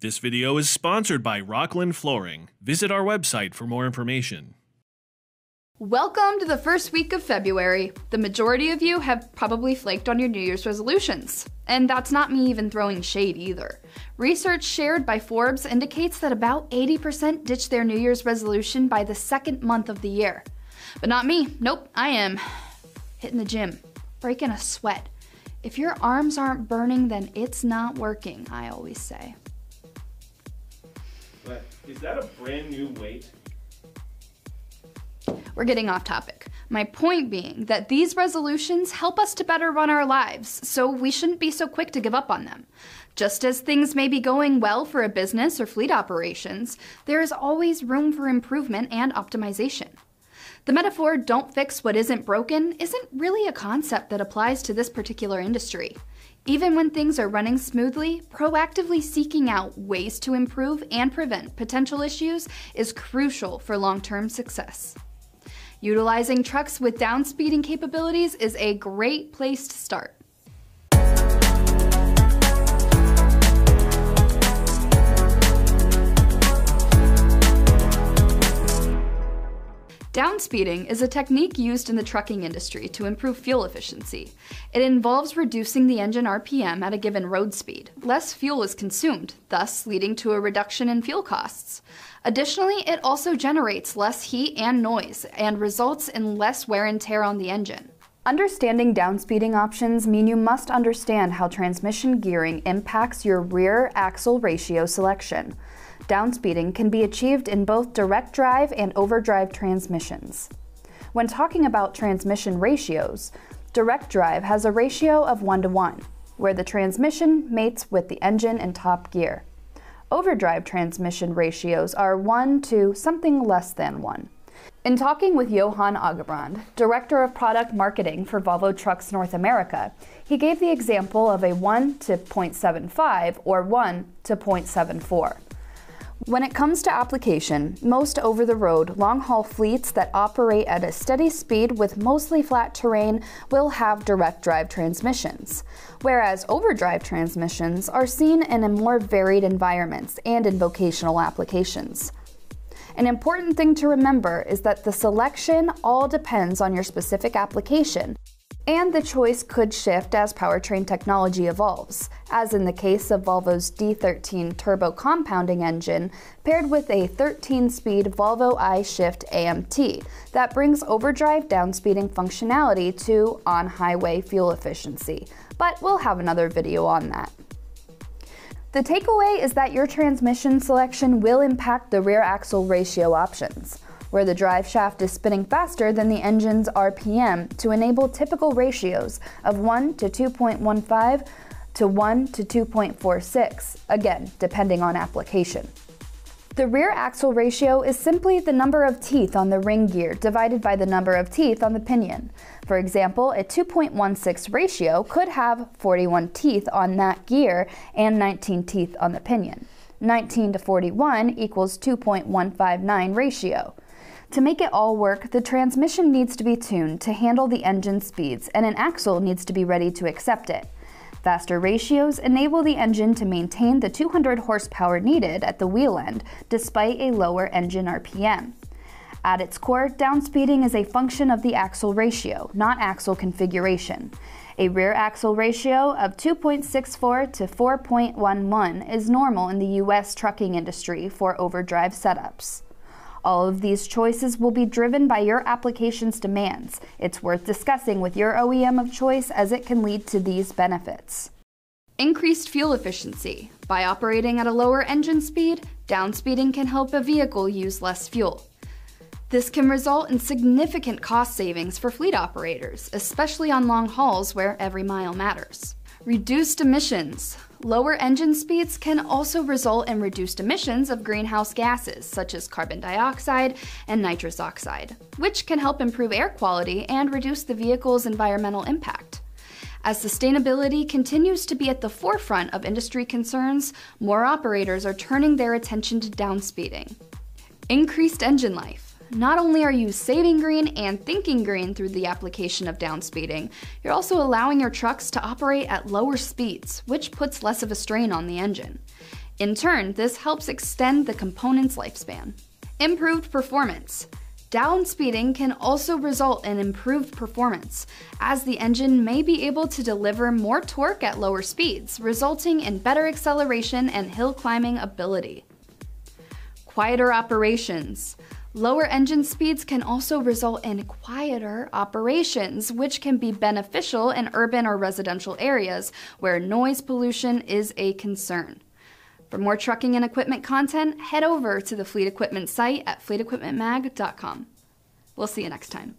This video is sponsored by Rockland Flooring. Visit our website for more information. Welcome to the first week of February. The majority of you have probably flaked on your New Year's resolutions. And that's not me even throwing shade either. Research shared by Forbes indicates that about 80% ditch their New Year's resolution by the second month of the year. But not me. Nope, I am hitting the gym, breaking a sweat. If your arms aren't burning, then it's not working, I always say. But is that a brand new weight? We're getting off topic. My point being that these resolutions help us to better run our lives, so we shouldn't be so quick to give up on them. Just as things may be going well for a business or fleet operations, there is always room for improvement and optimization. The metaphor, don't fix what isn't broken, isn't really a concept that applies to this particular industry. Even when things are running smoothly, proactively seeking out ways to improve and prevent potential issues is crucial for long term success. Utilizing trucks with downspeeding capabilities is a great place to start. Downspeeding is a technique used in the trucking industry to improve fuel efficiency. It involves reducing the engine RPM at a given road speed. Less fuel is consumed, thus leading to a reduction in fuel costs. Additionally, it also generates less heat and noise and results in less wear and tear on the engine. Understanding downspeeding options mean you must understand how transmission gearing impacts your rear axle ratio selection. Downspeeding can be achieved in both direct drive and overdrive transmissions. When talking about transmission ratios, direct drive has a ratio of 1 to 1, where the transmission mates with the engine in top gear. Overdrive transmission ratios are 1 to something less than 1. In talking with Johan Agebrand, Director of Product Marketing for Volvo Trucks North America, he gave the example of a 1 to 0.75 or 1 to 0.74. When it comes to application, most over the road long haul fleets that operate at a steady speed with mostly flat terrain will have direct drive transmissions, whereas overdrive transmissions are seen in a more varied environments and in vocational applications. An important thing to remember is that the selection all depends on your specific application and the choice could shift as powertrain technology evolves, as in the case of Volvo's D13 turbo compounding engine paired with a 13 speed Volvo I-Shift AMT that brings overdrive downspeeding functionality to on highway fuel efficiency. But we'll have another video on that. The takeaway is that your transmission selection will impact the rear axle ratio options where the drive shaft is spinning faster than the engine's RPM to enable typical ratios of 1 to 2.15 to 1 to 2.46, again, depending on application. The rear axle ratio is simply the number of teeth on the ring gear divided by the number of teeth on the pinion. For example, a 2.16 ratio could have 41 teeth on that gear and 19 teeth on the pinion. 19 to 41 equals 2.159 ratio. To make it all work, the transmission needs to be tuned to handle the engine speeds and an axle needs to be ready to accept it. Faster ratios enable the engine to maintain the 200 horsepower needed at the wheel end despite a lower engine RPM. At its core, downspeeding is a function of the axle ratio, not axle configuration. A rear axle ratio of 2.64 to 4.11 is normal in the US trucking industry for overdrive setups. All of these choices will be driven by your application's demands. It's worth discussing with your OEM of choice as it can lead to these benefits. Increased fuel efficiency. By operating at a lower engine speed, downspeeding can help a vehicle use less fuel. This can result in significant cost savings for fleet operators, especially on long hauls where every mile matters. Reduced emissions. Lower engine speeds can also result in reduced emissions of greenhouse gases, such as carbon dioxide and nitrous oxide, which can help improve air quality and reduce the vehicle's environmental impact. As sustainability continues to be at the forefront of industry concerns, more operators are turning their attention to downspeeding. Increased engine life. Not only are you saving green and thinking green through the application of downspeeding, you're also allowing your trucks to operate at lower speeds, which puts less of a strain on the engine. In turn, this helps extend the component's lifespan. Improved performance. Downspeeding can also result in improved performance, as the engine may be able to deliver more torque at lower speeds, resulting in better acceleration and hill climbing ability. Quieter operations. Lower engine speeds can also result in quieter operations, which can be beneficial in urban or residential areas where noise pollution is a concern. For more trucking and equipment content, head over to the Fleet Equipment site at fleetequipmentmag.com. We'll see you next time.